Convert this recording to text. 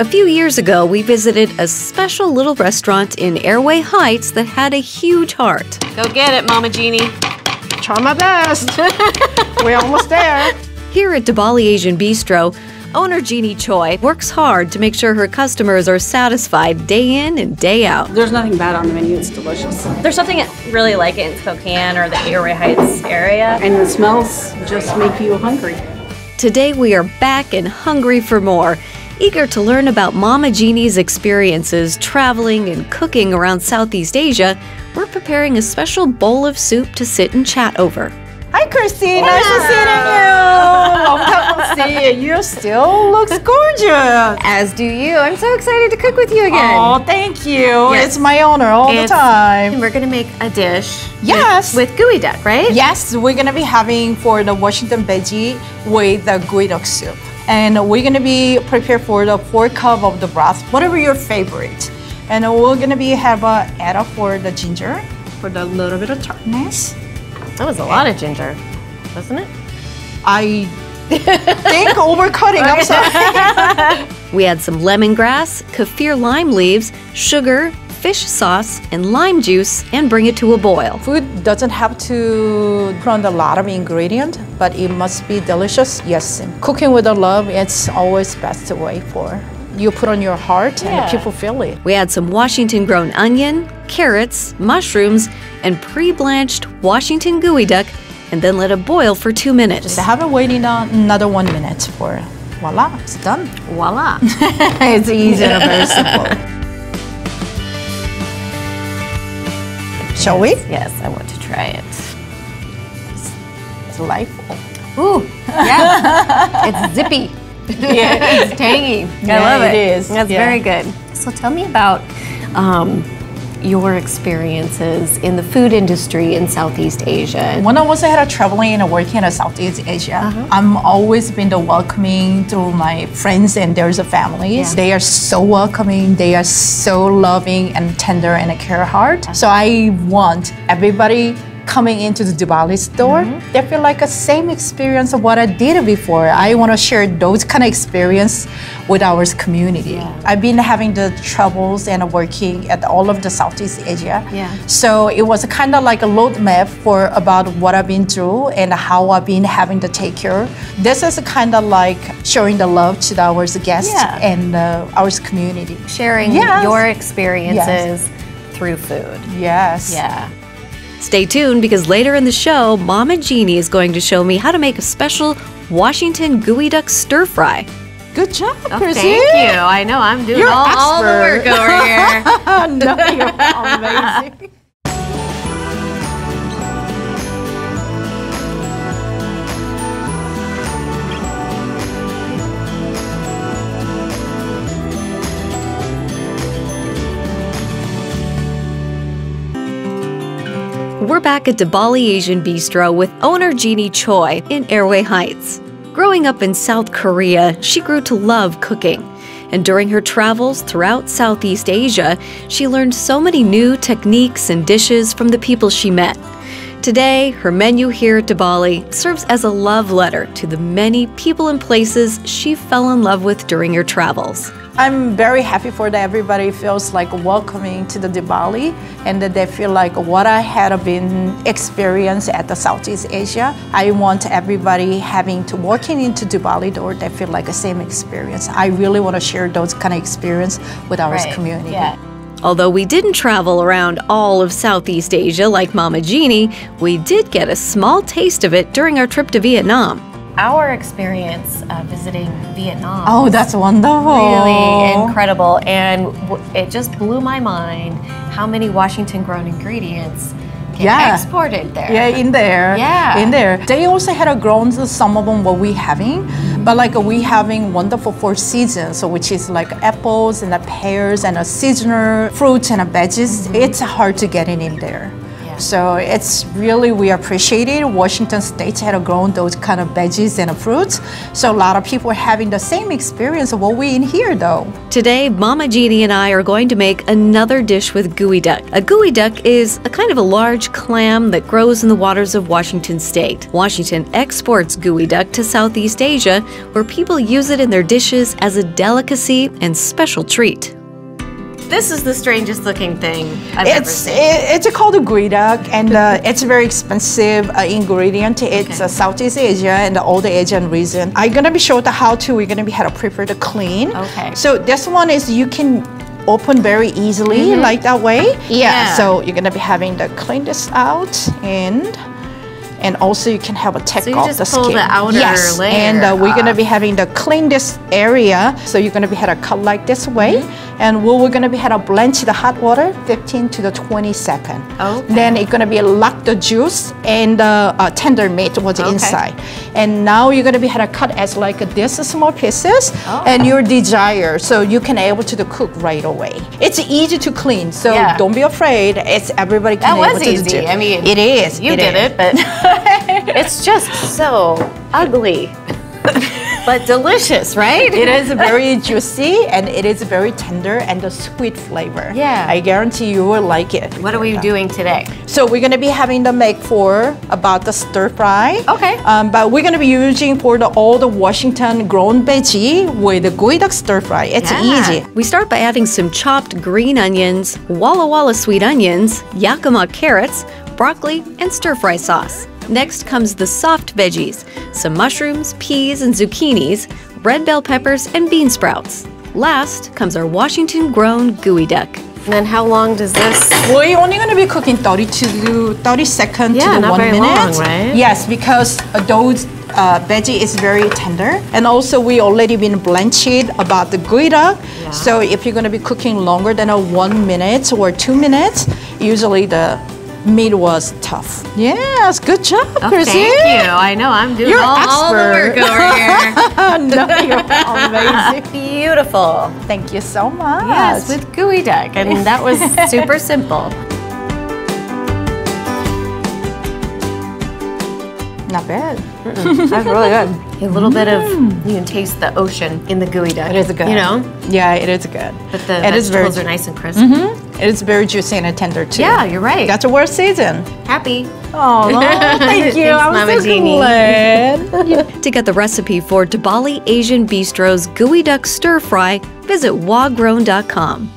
A few years ago, we visited a special little restaurant in Airway Heights that had a huge heart. Go get it, Mama Jeannie. Try my best. We're almost there. Here at D'Bali Asian Bistro, owner Jeannie Choi works hard to make sure her customers are satisfied day in and day out. There's nothing bad on the menu. It's delicious. There's something really like it in Spokane or the Airway Heights area. And the smells just make you hungry. Today, we are back and hungry for more. Eager to learn about Mama Jeannie's experiences traveling and cooking around Southeast Asia, we're preparing a special bowl of soup to sit and chat over. Hi, Christy. Nice to see you. Long time no see. You still looks gorgeous. As do you. I'm so excited to cook with you again. Oh, thank you. Yes. It's my honor all It's- the time. And we're gonna make a dish. Yes. With, with geoduck, right? Yes, we're gonna be having for the Washington veggie with the geoduck soup. And we're gonna be prepared for the four cup of the broth, whatever your favorite. And we're gonna be have a add up for the ginger, for the little bit of tartness. That was a lot of ginger, wasn't it? I think overcutting, I'm sorry. We add some lemongrass, kaffir lime leaves, sugar, fish sauce, and lime juice, and bring it to a boil. Food doesn't have to put on a lot of ingredient, but it must be delicious. Yes, cooking with a love, it's always best way for. You put on your heart Yeah. and people feel it. We add some Washington grown onion, carrots, mushrooms, and pre blanched Washington geoduck, and then let it boil for two minutes. Just have it waiting on another one minute for voila, it's done. Voila. it's easy and very simple. Shall we? yes, I want to try it. It's delightful. Ooh, yeah. it's zippy. Yeah. It's tangy. Yeah, I love it. it is. That's Yeah. very good. So tell me about um, your experiences in the food industry in Southeast Asia. When I was had a traveling and working in Southeast Asia, Uh-huh. I'm always been the welcoming to my friends and there's a families. They are so welcoming. They are so loving and tender and a care heart. So I want everybody coming into the D'Bali store, Mm-hmm. they feel like a same experience of what I did before. I want to share those kind of experience with our community. I've been having the troubles and working at all of the Southeast Asia. Yeah. So it was kind of like a roadmap for about what I've been through and how I've been having to take care. This is kind of like showing the love to our guests Yeah. and uh, our community. Sharing Yes. your experiences through food. Yes. Yeah. Stay tuned because later in the show, Mama Jeannie is going to show me how to make a special Washington geoduck stir fry. Good job, Oh, Chrissy. thank you. I know I'm doing all, all the work over here. no, you're amazing. We're back at D'Bali Asian Bistro with owner Jeannie Choi in Airway Heights. Growing up in South Korea, she grew to love cooking. And during her travels throughout Southeast Asia, she learned so many new techniques and dishes from the people she met. Today, her menu here at D'Bali serves as a love letter to the many people and places she fell in love with during her travels. I'm very happy for that everybody feels like welcoming to the D'Bali and that they feel like what I had been experienced at the Southeast Asia. I want everybody having to walking into D'Bali door they feel like the same experience. I really want to share those kind of experience with our Right. community. Yeah. Although we didn't travel around all of Southeast Asia like Mama Jeannie, we did get a small taste of it during our trip to Vietnam. Our experience uh, visiting Vietnam. Oh, that's wonderful. really incredible and w- it just blew my mind how many washington grown ingredients get Yeah. exported there Yeah, in there. Yeah. In there. They also had a grown some of them what we having, but like we having wonderful four seasons, so which is like apples and the pears and a seasonal fruits and a veggies. It's hard to get it in there. So it's really, we appreciate it. Washington State had grown those kind of veggies and fruits. So a lot of people are having the same experience of what we in here though. Today, Mama Jeannie and I are going to make another dish with geoduck. A geoduck is a kind of a large clam that grows in the waters of Washington state. Washington exports geoduck to Southeast Asia, where people use it in their dishes as a delicacy and special treat. This is the strangest looking thing I've ever It's seen. it, it's called a duck, and uh, it's a very expensive uh, ingredient. It's uh, Southeast Asia and all the Asian region. I'm gonna be showing how to. We're gonna be how to prepare the clean. Okay. So this one is you can open very easily like that way. Yeah. So you're gonna be having to clean this out and. And also, you can have a take So off just the pull skin. the outer yes, layer and uh, we're gonna be having to clean this area. So you're gonna be had to cut like this way, Mm-hmm. And we we're gonna be had a blanch the hot water 15 to the 20 second. Okay. Then it's gonna be lock the juice and uh, uh, tender meat was Okay. inside. And now you're gonna be had a cut as like this small pieces Oh. and your desire, so you can able to the cook right away. It's easy to clean, so Yeah. don't be afraid. It's everybody can That was able to easy. do. I mean, it is. you it did is. it, but it's just so ugly. but delicious, right? It is very juicy and it is very tender and the sweet flavor. Yeah. I guarantee you will like it. What are we doing today? So we're gonna be having the make for about the stir fry. Okay. Um, but we're gonna be using for the all the Washington grown veggie with the gooey stir fry. It's Yeah. easy. We start by adding some chopped green onions, Walla Walla sweet onions, Yakima carrots, broccoli, and stir fry sauce. Next comes the soft veggies some mushrooms, peas, and zucchinis, red bell peppers, and bean sprouts. Last comes our Washington grown geoduck. And then how long does this? We're only gonna be cooking 30 to 30 seconds Yeah, to the not one very minute. long, right? Yes, because those uh, veggie is very tender, and also we already been blanched about the geoduck. So if you're gonna be cooking longer than a one minute or two minutes, usually the meat was tough. Yes, good job, Oh, Chrissy. thank you. I know I'm doing You're all, all the work expert. over here. no, you're amazing. Beautiful. Thank you so much. Yes, with geoduck, and that was super simple. not bad. That's really good. A little bit of mm. you can taste the ocean in the geoduck. It is good. You know, Yeah, it is good. but the it is very vegetables are nice and crisp. Mm-hmm. It is very juicy and tender too. Yeah, you're right. That's a worst season. Happy. Oh, thank you. Thanks, I'm Mama so Jeannie. glad. To get the recipe for D'Bali Asian Bistro's geoduck stir fry, visit wagrown.com.